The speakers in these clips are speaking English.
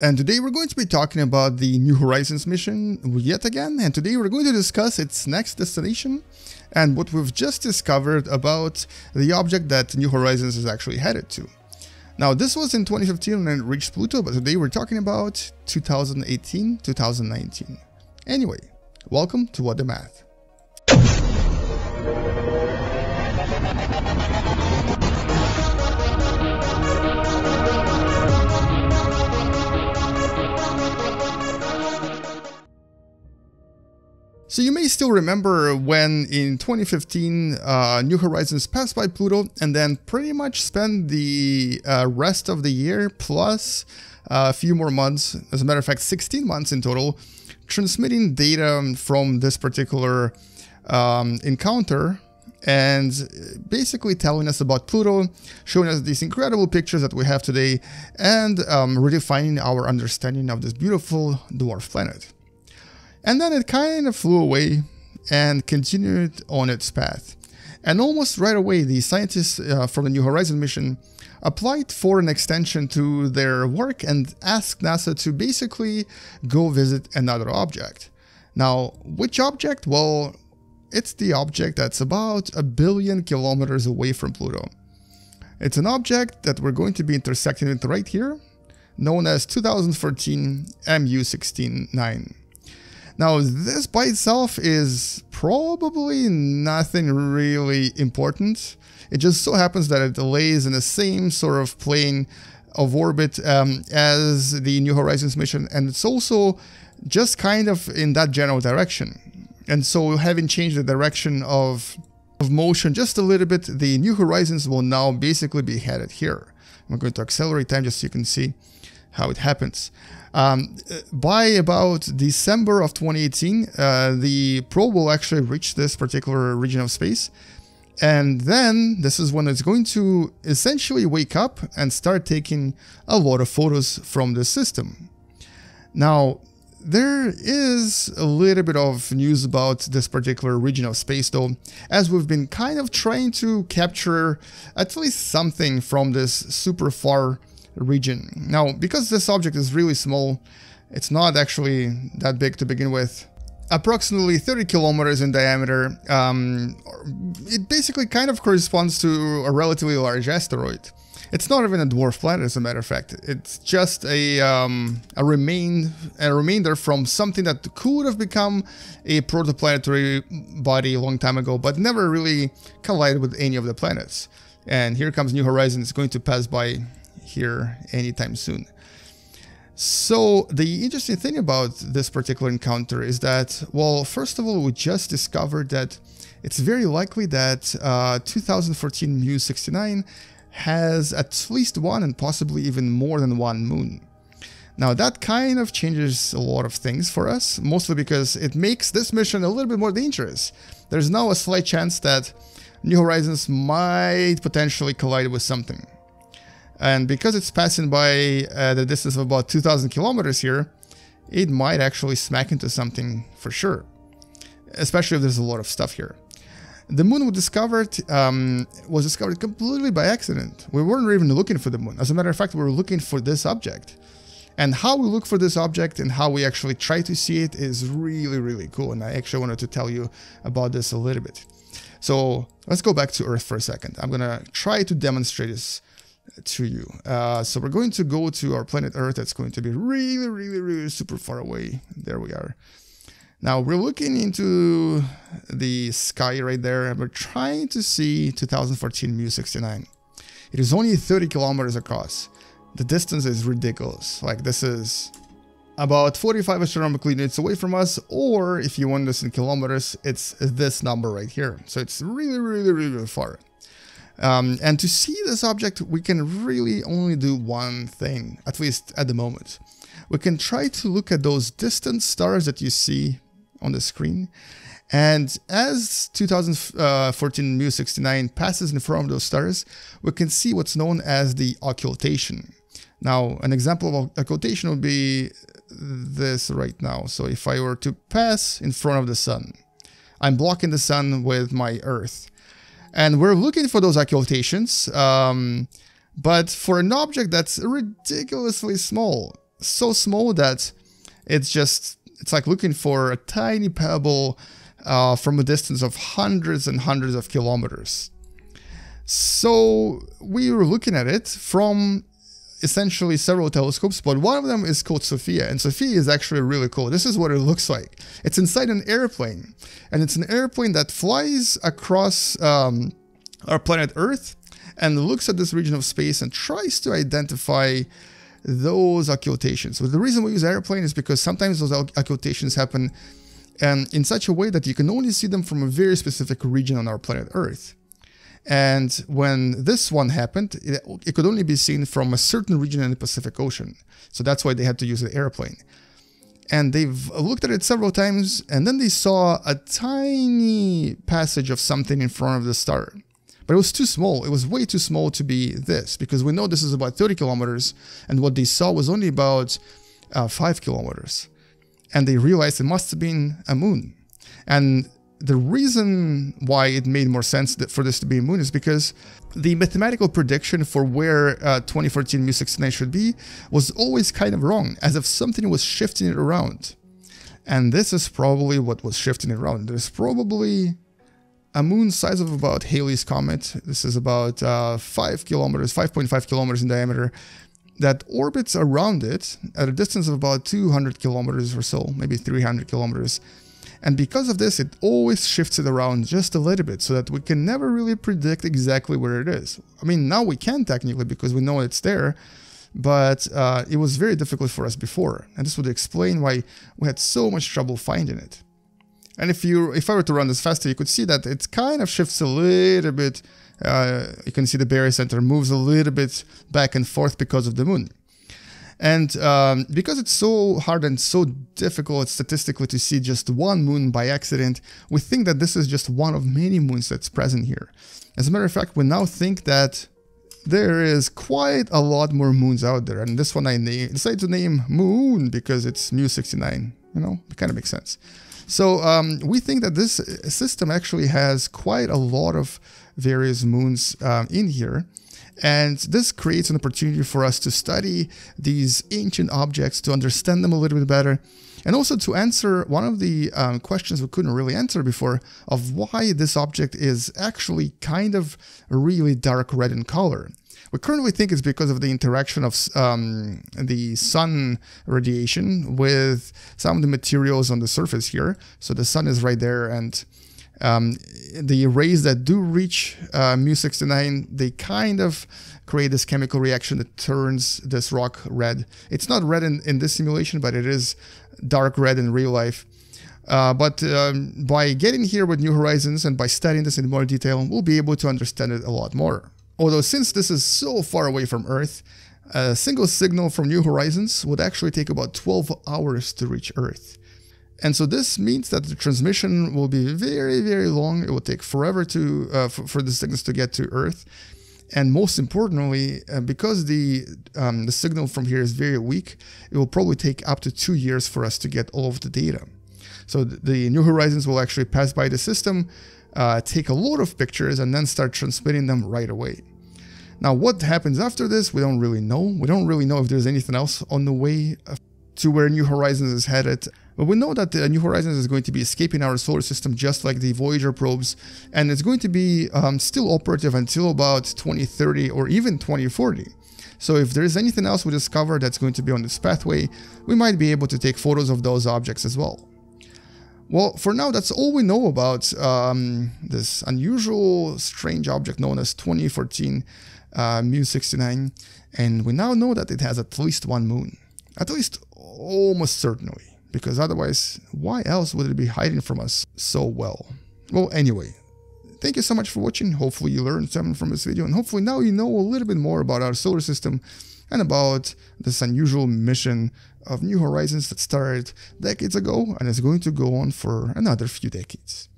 And today we're going to be talking about the New Horizons mission yet again, and today we're going to discuss its next destination and what we've just discovered about the object that New Horizons is actually headed to. Now this was in 2015 when it reached Pluto, but today we're talking about 2018-2019. Anyway, welcome to What Da Math. So you may still remember when in 2015 uh, New Horizons passed by Pluto and then pretty much spent the uh, rest of the year plus a few more months, as a matter of fact 16 months in total, transmitting data from this particular um, encounter and basically telling us about Pluto, showing us these incredible pictures that we have today, and um, redefining our understanding of this beautiful dwarf planet. And then it kind of flew away and continued on its path. And almost right away, the scientists uh, from the New Horizon mission applied for an extension to their work and asked NASA to basically go visit another object. Now, which object? Well, it's the object that's about a billion kilometers away from Pluto. It's an object that we're going to be intersecting with right here, known as 2014 MU69. Now, this by itself is probably nothing really important. It just so happens that it lays in the same sort of plane of orbit um, as the New Horizons mission, and it's also just kind of in that general direction. And so having changed the direction of, of motion just a little bit, the New Horizons will now basically be headed here. I'm going to accelerate time just so you can see how it happens. Um, by about December of 2018, uh, the probe will actually reach this particular region of space. And then this is when it's going to essentially wake up and start taking a lot of photos from the system. Now, there is a little bit of news about this particular region of space though, as we've been kind of trying to capture at least something from this super far region. Now, because this object is really small, it's not actually that big to begin with. Approximately 30 kilometers in diameter, um, it basically kind of corresponds to a relatively large asteroid. It's not even a dwarf planet, as a matter of fact. It's just a um, a remain a remainder from something that could have become a protoplanetary body a long time ago, but never really collided with any of the planets. And here comes New Horizons, going to pass by here anytime soon. So the interesting thing about this particular encounter is that, well, first of all, we just discovered that it's very likely that uh, 2014 MU69 has at least one and possibly even more than one moon. Now that kind of changes a lot of things for us, mostly because it makes this mission a little bit more dangerous. There's now a slight chance that New Horizons might potentially collide with something. And because it's passing by uh, the distance of about 2,000 kilometers here, it might actually smack into something for sure, especially if there's a lot of stuff here. The moon was discovered um, was discovered completely by accident. We weren't even looking for the moon. As a matter of fact, we were looking for this object. And how we look for this object and how we actually try to see it is really, really cool. And I actually wanted to tell you about this a little bit. So let's go back to Earth for a second. I'm going to try to demonstrate this to you. Uh, so we're going to go to our planet Earth. That's going to be really, really, really super far away. There we are. Now we're looking into the sky right there and we're trying to see 2014 MU69. It is only 30 kilometers across. The distance is ridiculous. Like this is about 45 astronomical units away from us, or if you want this in kilometers, it's this number right here. So it's really, really, really far. Um, and to see this object, we can really only do one thing, at least at the moment. We can try to look at those distant stars that you see on the screen. And as 2014 MU69 passes in front of those stars, we can see what's known as the occultation. Now, an example of occultation would be this right now. So if I were to pass in front of the sun, I'm blocking the sun with my Earth. And we're looking for those occultations, um, but for an object that's ridiculously small, so small that it's just it's like looking for a tiny pebble uh, from a distance of hundreds and hundreds of kilometers. So we were looking at it from essentially several telescopes, but one of them is called SOFIA, and SOFIA is actually really cool. This is what it looks like. It's inside an airplane, and it's an airplane that flies across um, our planet Earth and looks at this region of space and tries to identify those occultations. But the reason we use airplane is because sometimes those occultations happen um, in such a way that you can only see them from a very specific region on our planet Earth. And when this one happened, it, it, could only be seen from a certain region in the Pacific Ocean. So that's why they had to use the airplane. And they've looked at it several times, and then they saw a tiny passage of something in front of the star. But it was too small. It was way too small to be this, because we know this is about 30 kilometers, and what they saw was only about uh, 5 kilometers. And they realized it must have been a moon. And the reason why it made more sense for this to be a moon is because the mathematical prediction for where uh, 2014 Mu 69 should be was always kind of wrong, as if something was shifting it around. And this is probably what was shifting it around. There's probably a moon size of about Halley's Comet. This is about uh, 5 kilometers, 5.5 kilometers in diameter, that orbits around it at a distance of about 200 kilometers or so, maybe 300 kilometers. And because of this, it always shifts it around just a little bit so that we can never really predict exactly where it is. I mean, now we can technically because we know it's there, but uh, it was very difficult for us before. And this would explain why we had so much trouble finding it. And if you, if I were to run this faster, you could see that it kind of shifts a little bit. Uh, you can see the barycenter moves a little bit back and forth because of the moon. And um, because it's so hard and so difficult statistically to see just one moon by accident, we think that this is just one of many moons that's present here. As a matter of fact, we now think that there is quite a lot more moons out there. And this one I decided to name Moon because it's Mu 69. You know, it kind of makes sense. So um, we think that this system actually has quite a lot of various moons um, in here. And this creates an opportunity for us to study these ancient objects, to understand them a little bit better, and also to answer one of the um, questions we couldn't really answer before of why this object is actually kind of really dark red in color. We currently think it's because of the interaction of um, the sun radiation with some of the materials on the surface here. So the sun is right there and um, the rays that do reach uh, Mu69, they kind of create this chemical reaction that turns this rock red. It's not red in, in this simulation, but it is dark red in real life. Uh, but um, by getting here with New Horizons and by studying this in more detail, we'll be able to understand it a lot more. Although since this is so far away from Earth, a single signal from New Horizons would actually take about 12 hours to reach Earth. And so this means that the transmission will be very, very long. It will take forever to uh, for, for the signals to get to Earth. And most importantly, uh, because the um, the signal from here is very weak, it will probably take up to two years for us to get all of the data. So the New Horizons will actually pass by the system, uh, take a lot of pictures, and then start transmitting them right away. Now, what happens after this, we don't really know. We don't really know if there's anything else on the way uh, to where New Horizons is headed. But we know that the New Horizons is going to be escaping our solar system just like the Voyager probes, and it's going to be um, still operative until about 2030 or even 2040. So if there's anything else we discover that's going to be on this pathway, we might be able to take photos of those objects as well. Well, for now, that's all we know about um, this unusual, strange object known as 2014 uh, Mu 69, and we now know that it has at least one moon. At least almost certainly because otherwise, why else would it be hiding from us so well? Well, anyway, thank you so much for watching. Hopefully you learned something from this video and hopefully now you know a little bit more about our solar system and about this unusual mission of New Horizons that started decades ago and is going to go on for another few decades.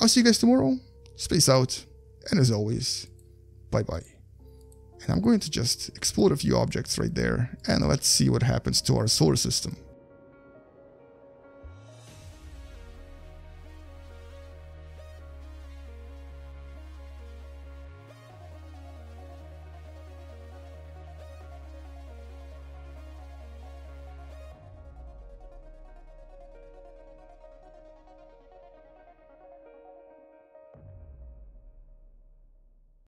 I'll see you guys tomorrow. Space out. And as always, bye-bye. And I'm going to just explode a few objects right there and let's see what happens to our solar system.